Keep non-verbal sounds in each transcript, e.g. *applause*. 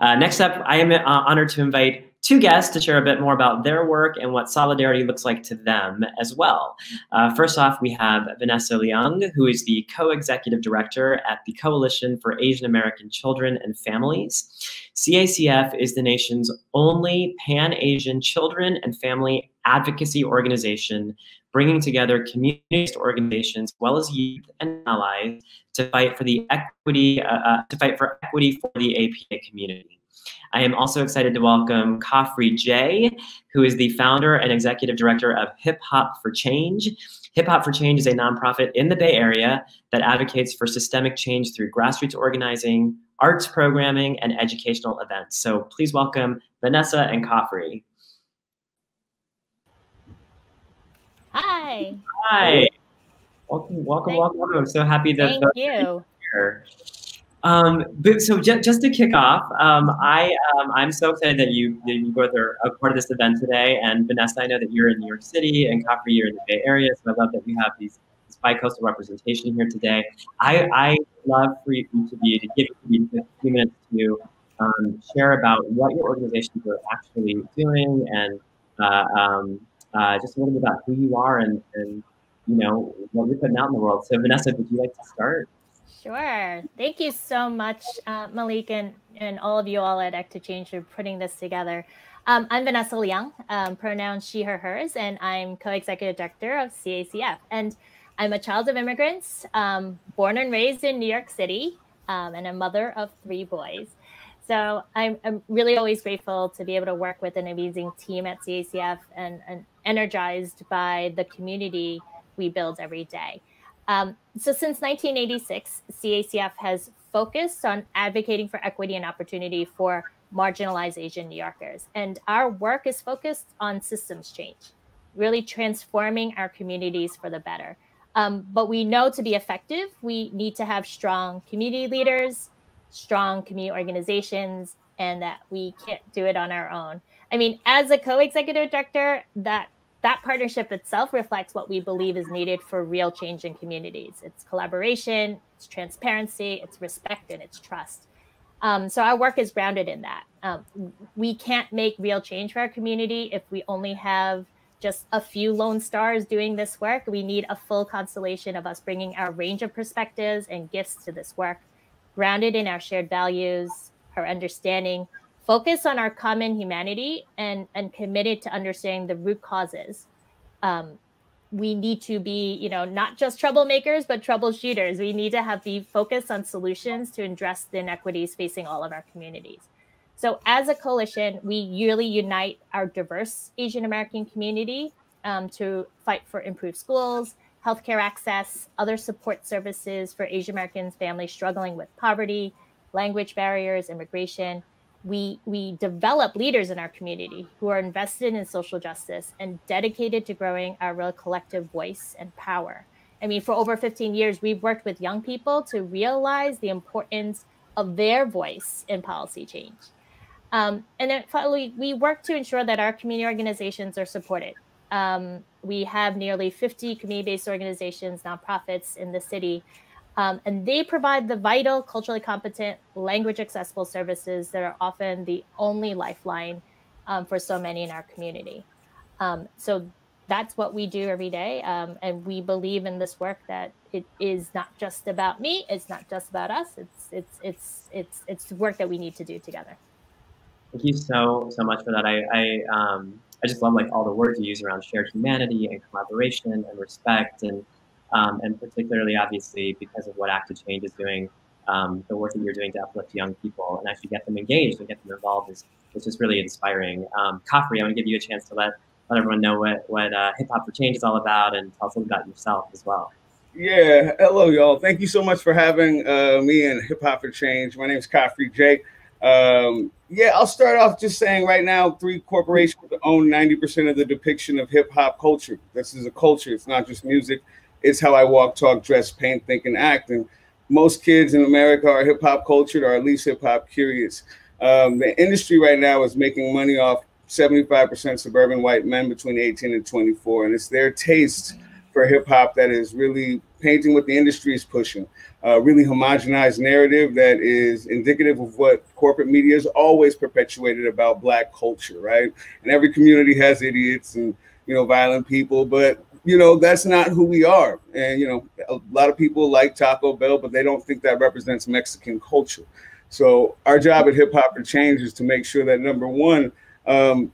Uh, next up, I am uh, honored to invite two guests to share a bit more about their work and what solidarity looks like to them as well. Uh, first off, we have Vanessa Leung, who is the co-executive director at the Coalition for Asian American Children and Families. CACF is the nation's only pan-Asian children and family advocacy organization bringing together community-based organizations as well as youth and allies to fight for the equity uh, uh, to fight for equity for the APA community. I am also excited to welcome Khafre Jay, who is the founder and executive director of Hip Hop for Change. Hip Hop for Change is a nonprofit in the Bay Area that advocates for systemic change through grassroots organizing, arts programming, and educational events. So please welcome Vanessa and Khafre. Hi. Hi. Welcome, welcome, Thank welcome. I'm so happy that Thank you. Here. Um, but so just, just to kick off, um, I um, I'm so excited that you that you both are a part of this event today. And Vanessa, I know that you're in New York City, and Khafre, you're in the Bay Area. So I love that we have these this bi-coastal representation here today. I I love for each of you to give you a few minutes to um, share about what your organizations are actually doing, and uh, um, uh, just a little bit about who you are and and you know what you're putting out in the world. So Vanessa, would you like to start? Sure. Thank you so much, uh, Maulik, and, and all of you all at Act to Change for putting this together. Um, I'm Vanessa Leung, um, pronouns she, her, hers, and I'm co-executive director of CACF. And I'm a child of immigrants, um, born and raised in New York City, um, and a mother of three boys. So I'm, I'm, really always grateful to be able to work with an amazing team at CACF and, and energized by the community we build every day. Um, so since 1986, CACF has focused on advocating for equity and opportunity for marginalized Asian New Yorkers. And our work is focused on systems change, really transforming our communities for the better. Um, but we know to be effective, we need to have strong community leaders, strong community organizations, and that we can't do it on our own. I mean, as a co-executive director, that that partnership itself reflects what we believe is needed for real change in communities. It's collaboration, it's transparency, it's respect, and it's trust. Um, so our work is grounded in that. Um, we can't make real change for our community if we only have just a few lone stars doing this work. We need a full constellation of us bringing our range of perspectives and gifts to this work, grounded in our shared values, our understanding focus on our common humanity and and committed to understanding the root causes. Um, we need to be you know not just troublemakers but troubleshooters. We need to have the focus on solutions to address the inequities facing all of our communities. So as a coalition we really unite our diverse asian american community um, to fight for improved schools healthcare access other support services for asian americans families struggling with poverty language barriers immigration we we develop leaders in our community who are invested in social justice and dedicated to growing our real collective voice and power. I mean, for over 15 years, we've worked with young people to realize the importance of their voice in policy change. Um, and then finally, we work to ensure that our community organizations are supported. Um, we have nearly 50 community-based organizations, nonprofits in the city um, and they provide the vital, culturally competent, language accessible services that are often the only lifeline um, for so many in our community. Um, so that's what we do every day. Um, and we believe in this work that it is not just about me, it's not just about us, it's, it's, it's, it's, it's work that we need to do together. Thank you so, so much for that. I, I, um, I just love like all the words you use around shared humanity and collaboration and respect and um, and particularly obviously because of what Act to Change is doing, um, the work that you're doing to uplift young people and actually get them engaged and get them involved is, is just really inspiring. Um, Khafre, I want to give you a chance to let, let everyone know what, what uh, Hip Hop for Change is all about and tell us a little about yourself as well. Yeah, hello, y'all. Thank you so much for having uh, me and Hip Hop for Change. My name is Khafre Jay. Um, yeah, I'll start off just saying right now, three corporations own 90% of the depiction of hip hop culture. This is a culture, it's not just music it's how I walk, talk, dress, paint, think, and act. And most kids in America are hip hop cultured or at least hip hop curious. Um, the industry right now is making money off 75% suburban white men between 18 and 24. And it's their taste for hip hop that is really painting what the industry is pushing. uh, really homogenized narrative that is indicative of what corporate media has always perpetuated about black culture, right? And every community has idiots and you know violent people, but you know that's not who we are. And you know a lot of people like Taco Bell, but they don't think that represents Mexican culture. So our job at Hip Hop for Change is to make sure that number one. Um,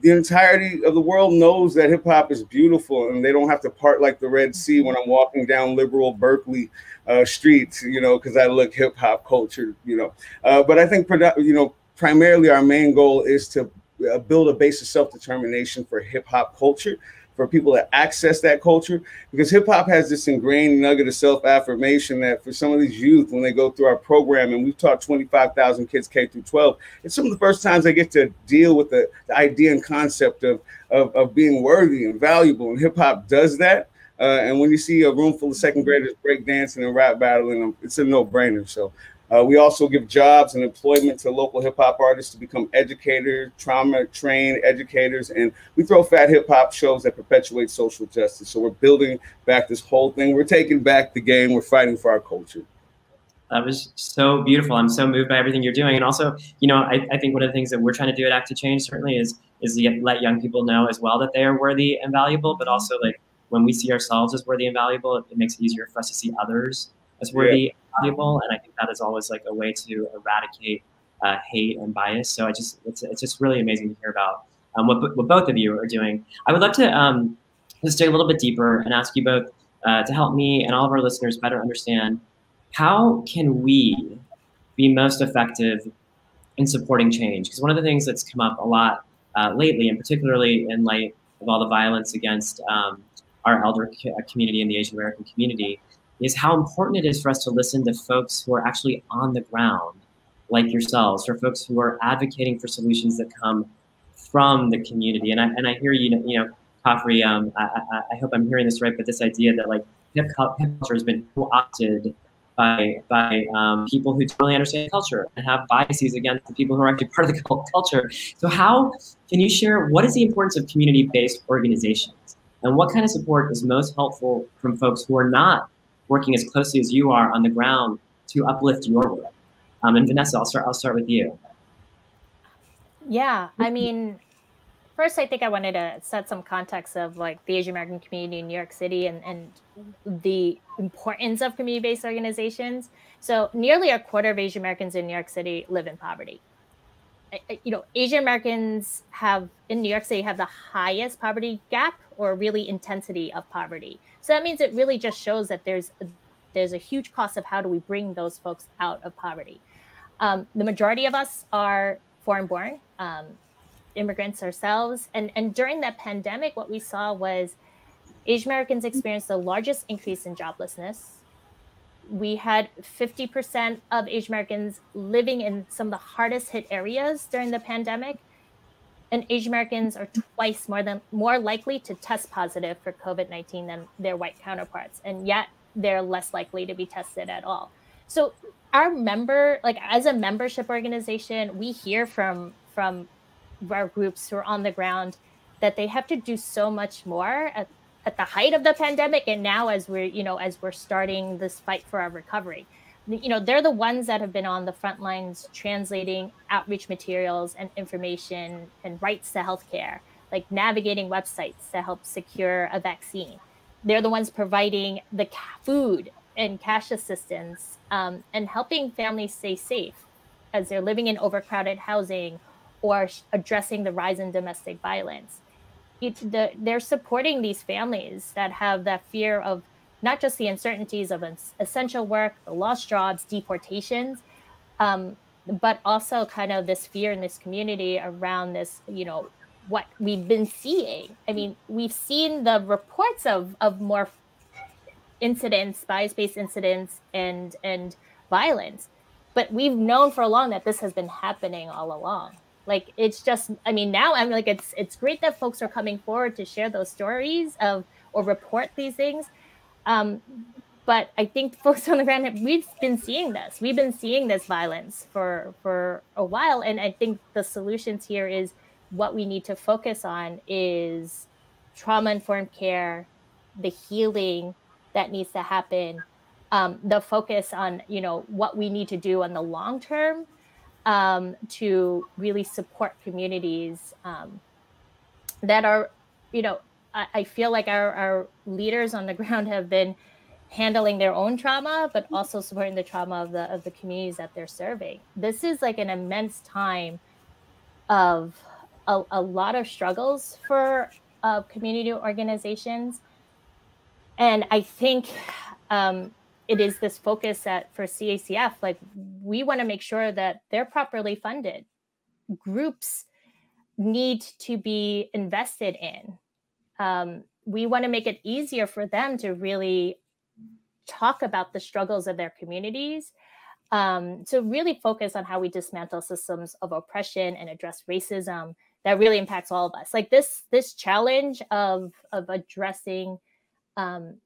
the entirety of the world knows that hip hop is beautiful and they don't have to part like the Red Sea when I'm walking down liberal Berkeley uh, streets, you know, because I look hip hop culture, you know. Uh, but I think, you know, primarily our main goal is to uh, build a base of self determination for hip hop culture for people to access that culture because hip hop has this ingrained nugget of self affirmation that for some of these youth, when they go through our program, and we've taught 25,000 kids K through 12, it's some of the first times they get to deal with the, the idea and concept of, of, of being worthy and valuable. And hip hop does that. Uh, and when you see a room full of second graders break dancing and rap battling, it's a no brainer. So uh, we also give jobs and employment to local hip hop artists to become educators, trauma trained educators, and we throw fat hip hop shows that perpetuate social justice. So we're building back this whole thing. We're taking back the game. We're fighting for our culture. That was so beautiful. I'm so moved by everything you're doing, and also, you know, I, I think one of the things that we're trying to do at Act to Change certainly is is let young people know as well that they are worthy and valuable, but also like when we see ourselves as worthy and valuable, it, it makes it easier for us to see others as worthy yeah. Valuable. And I think that is always like a way to eradicate uh, hate and bias. So I just it's, it's just really amazing to hear about um, what, what both of you are doing. I would love to um, just dig a little bit deeper and ask you both uh, to help me and all of our listeners better understand how can we be most effective in supporting change? Because one of the things that's come up a lot uh, lately, and particularly in light of all the violence against um, our elder community and the Asian American community, is how important it is for us to listen to folks who are actually on the ground, like yourselves, or folks who are advocating for solutions that come from the community. And I, and I hear you, you know, Khafre, um, I, I, I, hope I'm hearing this right, but this idea that like hip culture has been co-opted by by um, people who don't really understand culture and have biases against the people who are actually *laughs* part of the culture. So how can you share what is the importance of community-based organizations and what kind of support is most helpful from folks who are not working as closely as you are on the ground to uplift your work. Um, and Vanessa, I'll start. I'll start with you. Yeah, I mean, first, I think I wanted to set some context of like the Asian American community in New York City and and the importance of community-based organizations. So, nearly a quarter of Asian Americans in New York City live in poverty. You know, Asian Americans have in New York City have the highest poverty gap or really intensity of poverty. So that means it really just shows that there's there's a huge cost of how do we bring those folks out of poverty. Um, the majority of us are foreign born um, immigrants ourselves, and and during that pandemic, what we saw was Asian Americans experienced the largest increase in joblessness. We had 50% of Asian Americans living in some of the hardest hit areas during the pandemic and Asian Americans are twice more than more likely to test positive for COVID-19 than their white counterparts, and yet they're less likely to be tested at all. So our member, like as a membership organization, we hear from from our groups who are on the ground that they have to do so much more at, at the height of the pandemic and now as we're you know as we're starting this fight for our recovery you know they're the ones that have been on the front lines translating outreach materials and information and rights to healthcare like navigating websites to help secure a vaccine. They're the ones providing the food and cash assistance um, and helping families stay safe as they're living in overcrowded housing or addressing the rise in domestic violence. It, the, they're supporting these families that have that fear of not just the uncertainties of essential work, the lost jobs, deportations, um, but also kind of this fear in this community around this, you know, what we've been seeing. I mean, we've seen the reports of of more incidents, bias-based incidents, and and violence, but we've known for a long that this has been happening all along. Like it's just, I mean, now I'm like, it's it's great that folks are coming forward to share those stories of or report these things um, but I think *laughs* folks on the ground, we've been seeing this. We've been seeing this violence for for a while, and I think the solutions here is what we need to focus on is trauma informed care, the healing that needs to happen, um, the focus on you know what we need to do on the long term um, to really support communities um, that are you know I, I feel like our, our leaders on the *laughs* ground have been handling their own trauma but also supporting the trauma of the of the communities that they're serving this is like an immense time of a, a lot of struggles for uh, community organizations and i think um, it is this focus that for CACF, like we want to make sure that they're properly funded. Groups need to be invested in. Um, we want to make it easier for them to really talk about the struggles of their communities. Um, to really focus on how we dismantle systems of oppression and address racism that really impacts all of us. Like this, this challenge of of addressing um,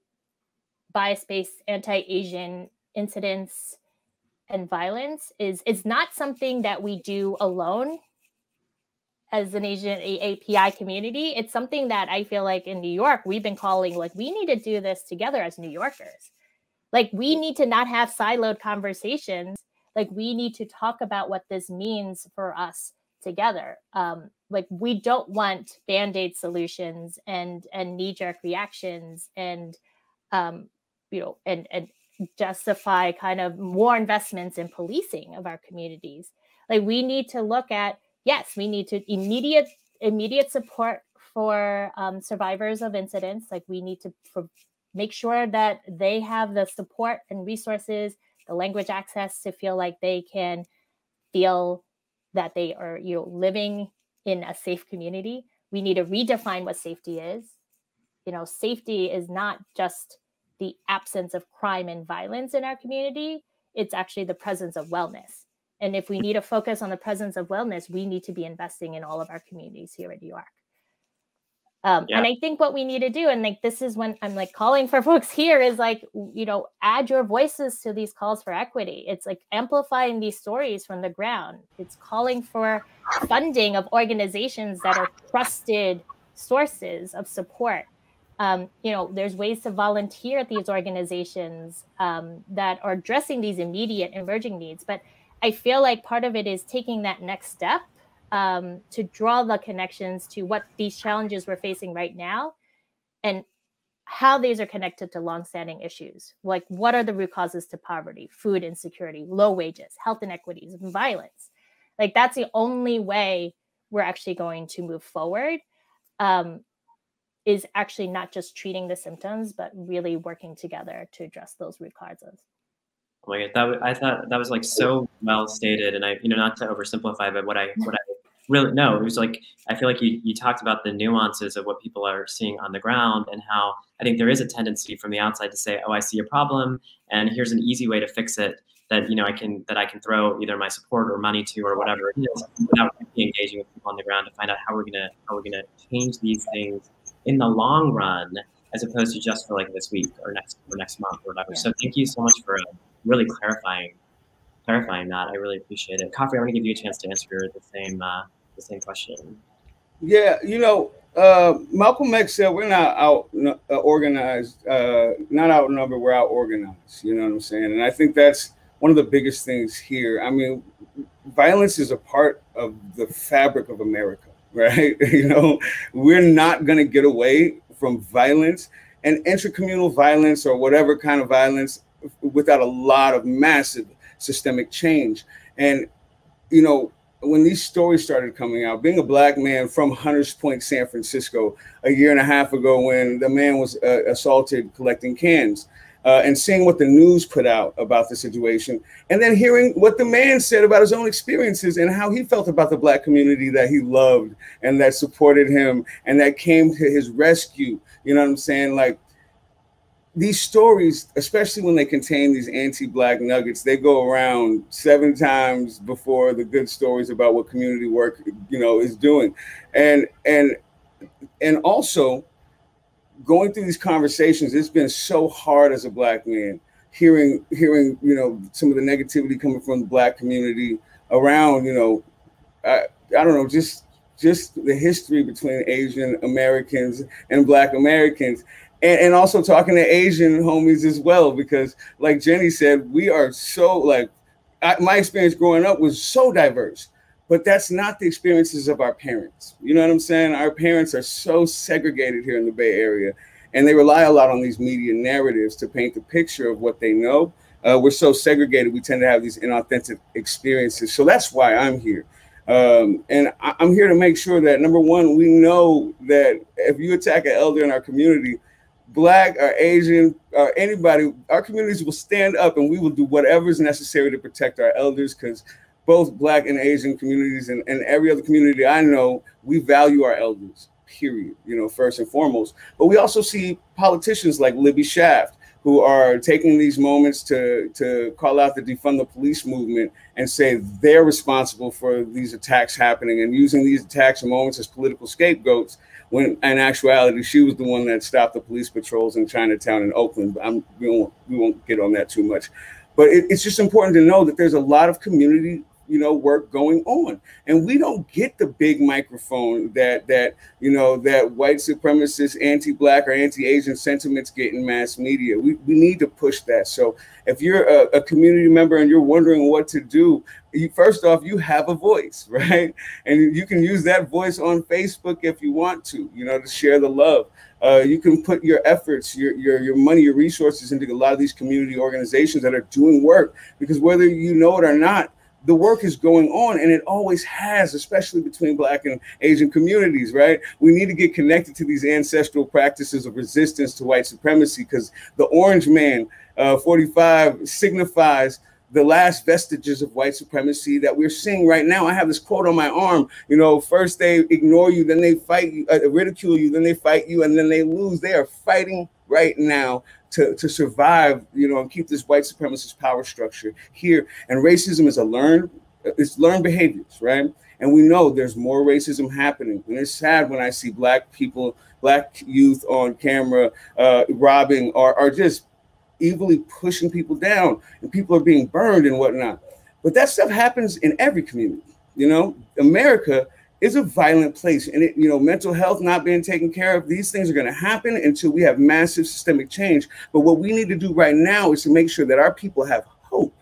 bias-based anti-Asian incidents and violence is is not something that we do alone as an Asian API community. It's something that I feel like in New York we've been calling like we need to do this together as New Yorkers. Like we need to not have siloed conversations. Like we need to talk about what this means for us together. Um, like we don't want band-aid solutions and and knee-jerk reactions and um, you know and and justify kind of more investments in policing of our communities like we need to look at yes we need to immediate immediate support for um, survivors of incidents. Like we need to make sure that they have the support and resources the language access to feel like they can feel that they are you know living in a safe community. We need to redefine what safety is. You know safety is not just the absence of crime and violence in our community, it's actually the presence of wellness. And if we need to focus on the presence of wellness, we need to be investing in all of our communities here in New York. Um, yeah. And I think what we need to do, and like this is when I'm like calling for *laughs* folks here, is like, you know, add your voices to these calls for equity. It's like amplifying these stories from the ground. It's calling for funding of organizations that are trusted sources of support um, you know, there's ways to volunteer at these organizations um, that are addressing these immediate emerging needs. But I feel like part of it is taking that next step um, to draw the connections to what these challenges we're facing right now and how these are connected to longstanding issues. Like, what are the root causes to poverty, food insecurity, low wages, health inequities, and violence? Like, that's the only way we're actually going to move forward. Um, is actually not just treating the symptoms, but really working together to address those root causes. Oh my god, that I thought that was like so well stated, and I, you know, not to oversimplify, but what I what I really no, it was like I feel like you you talked about the nuances of what people are seeing on the ground and how I think there is a tendency from the outside to say, oh, I see a problem, and here's an easy way to fix it that you know I can that I can throw either my support or money to or whatever it is without engaging with people on the ground to find out how we're gonna how we're gonna change these things in the long run as opposed to just for like this week or next or next month or whatever. So thank you so much for uh, really clarifying clarifying that. I really appreciate it. Khafre, I want to give you a chance to answer the same uh, the same question. Yeah, you know, uh, Malcolm X said we're not out uh, organized, uh, not outnumbered, we're out organized. You know what I'm saying? And I think that's one of the biggest things here. I mean, violence is a part of the fabric of America *laughs* right? *laughs* you know, we're not going to get away from violence and intercommunal violence or whatever kind of violence without a lot of massive systemic change. And, you know, when these stories started coming out, being a black man from Hunters Point, San Francisco, a year and a half ago, when the man was uh, assaulted collecting cans, uh, and seeing what the news put out about the situation, and then hearing what the man said about his own experiences and how he felt about the black community that he loved and that supported him and that came to his rescue. You know what I'm saying? Like these stories, especially when they contain these anti-black nuggets, they go around seven times before the good stories about what community work, you know, is doing, and and and also going through these conversations, it's been so hard as a black man hearing hearing you know some of the negativity coming from the black community around you know I, I don't know just just the history between Asian Americans and Black Americans and, and also talking to Asian homies as well, because like Jenny said, we are so like I, my experience growing up was so diverse, but that's not the experiences of our parents. You know what I'm saying? Our parents are so segregated here in the Bay Area, and they rely a lot on these media narratives to paint the picture of what they know. Uh, we're so segregated, we tend to have these inauthentic experiences. So that's why I'm here. Um, and I, I'm here to make sure that number one, we know that if you attack an elder in our community, black or Asian or anybody, our communities will stand up and we will do whatever is necessary to protect our elders because both black and Asian communities and, and every other community I know, we value our elders, period, you know, first and foremost. But we also see politicians like Libby Schaaf who are taking these moments to to call out the defund the police movement and say they're responsible for these attacks happening and using these attacks and moments as political scapegoats when in actuality she was the one that stopped the police patrols in Chinatown and Oakland. I'm, we won't we won't get on that too much, but it, it's just important to know that there's a lot of community you know work going on. And we don't get the big microphone that that you know that white supremacist anti-black or anti-asian sentiments get in mass media. We, we need to push that. So if you're a, a community member and you're wondering what to do you, first off you have a voice *laughs* right? And you can use that voice on facebook if you want to you know to share the love. Uh, you can put your efforts, your, your your money, your resources into a lot of these community organizations that are doing work. Because whether you know it or not, the work is going on and it always has especially between black and asian communities right we need to get connected to these ancestral practices of resistance to white supremacy because the orange man uh, 45 signifies the last vestiges of white supremacy that we're seeing right now. I have this quote on my arm. You know, first they ignore you, then they fight you, uh, ridicule you, then they fight you, and then they lose. They are fighting right now to, to survive, you know, and keep this white supremacist power structure here. And racism is a learned, it's learned behaviors, right? And we know there's more racism happening. And it's sad when I see black people, black youth on camera uh, robbing or, or just evilly pushing people down and people are being burned and whatnot. But that stuff happens in every community. You know, America is a violent place and it you know mental health not being taken care of these things are going to happen until we have massive systemic change but what we need to do right now is to make sure that our people have hope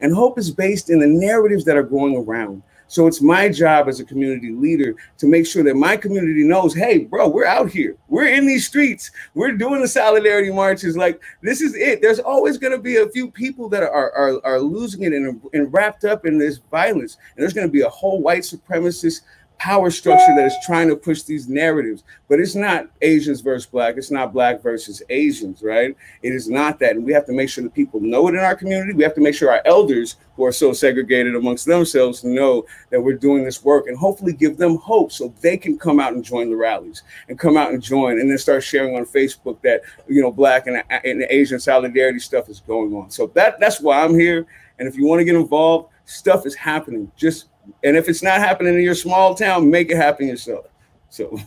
and hope is based in the narratives that are going around so it's my job as a community leader to make sure that my community knows, hey, bro, we're out here. We're in these streets. We're doing the solidarity marches. Like this is it. There's always going to be a few people that are, are, are losing it and, and wrapped up in this violence. And there's going to be a whole white supremacist power structure that is trying to push these narratives. But it's not Asians versus black. It's not black versus Asians, right? It is not that. And we have to make sure that people know it in our community. We have to make sure our elders who are so segregated amongst themselves know that we're doing this work and hopefully give them hope so they can come out and join the rallies and come out and join and then start sharing on Facebook that, you know, black and, and Asian solidarity stuff is going on. So that that's why I'm here. And if you want to get involved, stuff is happening. Just and if it's not happening in your small town, make it happen yourself. So.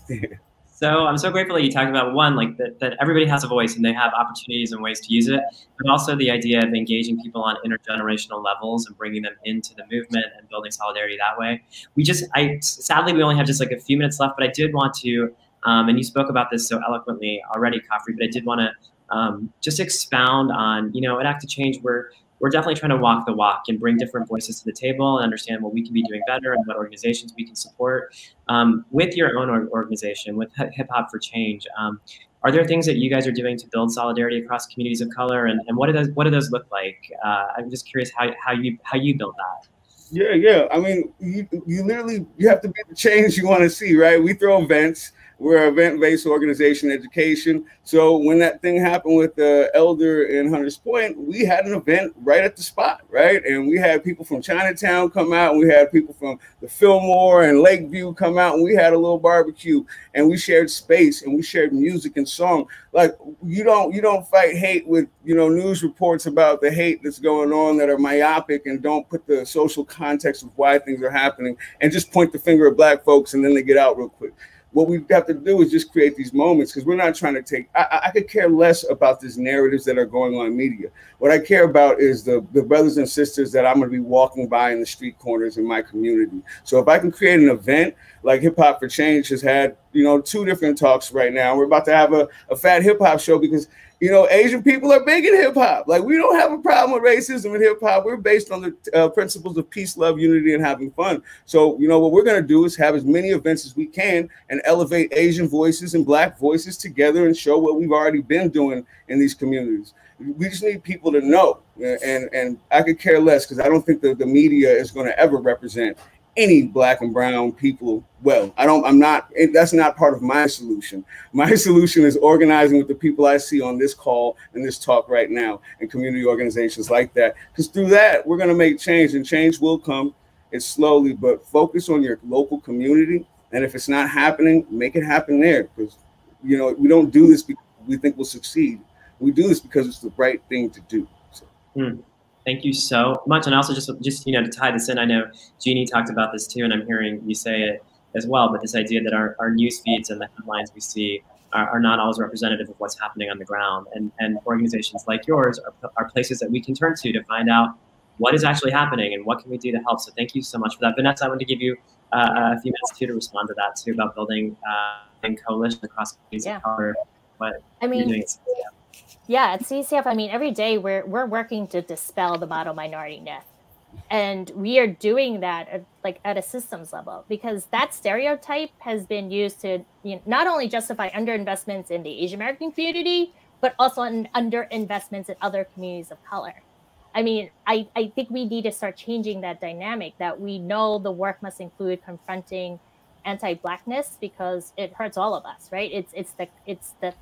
So I'm so grateful that you talked about one, like that, that everybody has a voice and they have opportunities and ways to use it, but also the idea of engaging people on intergenerational levels and bringing them into the movement and building solidarity that way. We just, I sadly we only have just like a few minutes left, but I did want to, um, and you spoke about this so eloquently already, Khafre, but I did want to um, just expound on, you know, at Act to Change, we're we're definitely trying to walk the walk and bring different voices to the table and understand what we can be doing better and what organizations we can support um, with your own organization, with Hip Hop for Change. Um, are there things that you guys are doing to build solidarity across communities of color, and, and what do those what do those look like? Uh, I'm just curious how, how you how you build that. Yeah, yeah. I mean, you you literally you have to be the change you want to see, right? We throw events we're an event-based organization, education. So when that thing happened with the elder in Hunters Point, we had an event right at the spot, right? And we had people from Chinatown come out, and we had people from the Fillmore and Lakeview come out, and we had a little barbecue, and we shared space, and we shared music and song. Like you don't you don't fight hate with you know news reports about the hate that's going on that are myopic and don't put the social context of why things are happening, and just point the finger at black folks, and then they get out real quick what we have to do is just create these moments because we're not trying to take I, I, could care less about these narratives that are going on in media. What i care about is the the brothers and sisters that i'm going to be walking by in the street corners in my community. So if i can create an event like hip hop for change has had you know two different talks right now. We're about to have a, a fat hip hop show because you know, Asian people are big in hip hop. Like we don't have a problem with racism in hip hop. We're based on the uh, principles of peace, love, unity, and having fun. So, you know, what we're going to do is have as many events as we can and elevate Asian voices and Black voices together and show what we've already been doing in these communities. We just need people to know, and and I could care less because I don't think that the media is going to ever represent any black and brown people well. I don't, I'm not, that's not part of my solution. *laughs* My solution is organizing with the people I see on this call and this talk right now and community organizations like that. Because through that, we're going to make change and change will come. It's slowly, but focus on your local community. And if it's not happening, make it happen there. Because, you know, we don't do this because we think we'll succeed. We do this because it's the right thing to do. So. Hmm. Thank you so much. And also just just you know to tie this in, I know Jeannie talked about this too, and I'm hearing you say it as well. But this idea that our, our news feeds and the headlines we see are, are not always representative of what's happening on the ground. And and organizations like yours are, are places that we can turn to to find out what is actually happening and what can we do to help. So thank you so much for that, Vanessa. I want to give you uh, a few minutes too to respond to that too about building uh, a coalition across communities yeah. What I mean, yeah, at CCF, I mean, every day we're we're working to dispel the model minority myth, and we are doing that at, like at a systems level because that stereotype has been used to you know, not only justify underinvestments in the Asian American community, but also in underinvestments in other communities of color. I mean, I, I think we need to start changing that dynamic that we know the work must include confronting anti-blackness because it hurts all of us, right? It's it's the it's the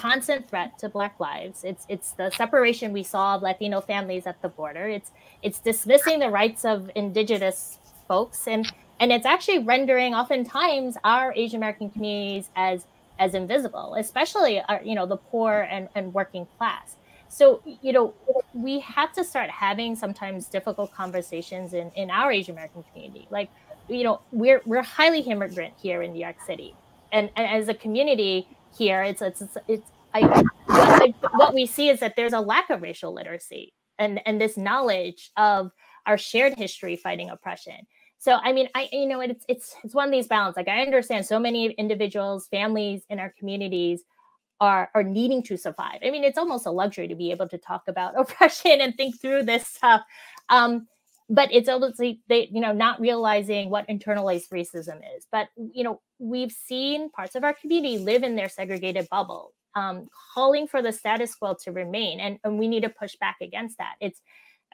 constant threat to black lives. It's it's the separation we saw of latino families at the border. It's it's dismissing the rights of indigenous folks and and it's actually rendering oftentimes our asian american communities as as invisible especially our, uh, you know the poor and, and working class. So you know we have to start having sometimes difficult conversations in in our asian american community. Like you know we're we're highly immigrant here in new york city. And, and as a community here. It's it's it's, it's I, what, what we see is that there's a lack of racial literacy and and this knowledge of our shared history fighting oppression. So I mean, I you know it's it's it's one of these balance. Like I understand so many individuals, families in our communities are are needing to survive. I mean, it's almost a luxury to be able to talk about *laughs* oppression and think through this stuff. Um, but it's obviously they you know not realizing what internalized racism is. But you know we've seen parts of our community live in their segregated bubble um, calling for the status quo to remain and, and we need to push back against that. It's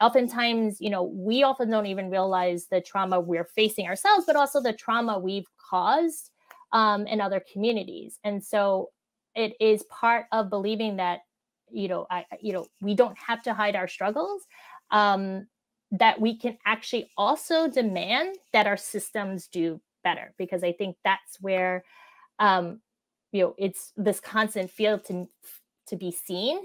oftentimes you know we often don't even realize the trauma we're facing ourselves but also the trauma we've caused um, in other communities. And so it is part of believing that you know i you know we don't have to hide our struggles um, that we can actually also demand that our systems do better because i think that's where um you know it's this constant field to to be seen.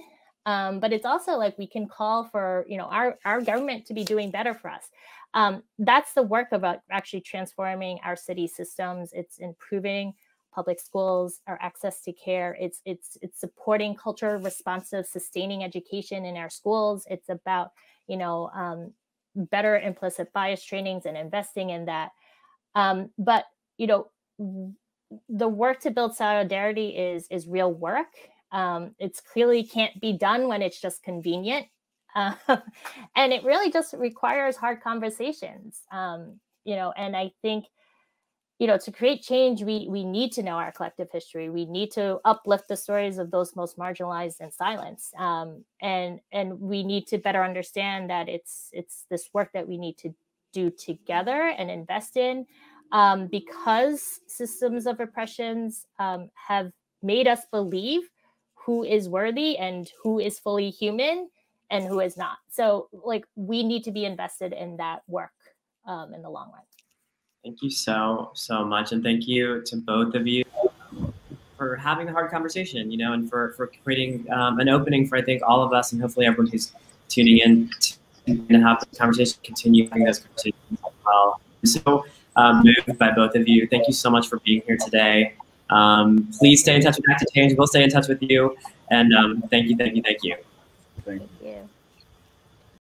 Um but it's also like we can call for you know our our government to be doing better for us. Um that's the work about actually transforming our city systems. It's improving public schools our access to care. It's it's it's supporting culture responsive sustaining education in our schools. It's about you know um, better implicit bias trainings and investing in that. Um, but you know, the work to build solidarity is is real work. Um, it's clearly can't be done when it's just convenient, uh, *laughs* and it really just requires hard conversations. Um, you know, and I think you know to create change we we need to know our collective history. We need to uplift the stories of those most marginalized and silenced um, and and we need to better understand that it's it's this work that we need to do together and invest in um, because systems of oppressions um, have made us believe who is worthy and who is fully human and who is not. So like we need to be invested in that work um, in the long run Thank you so, so much. And thank you to both of you for having a hard conversation, you know, and for, for creating um, an opening for, I think, all of us and hopefully everyone who's tuning in to have the conversation, continue having those conversations as well. So um, moved by both of you. Thank you so much for being here today. Um, please stay in touch with Act to Change. We'll stay in touch with you. And um, thank you, thank you. Thank you. Thank you.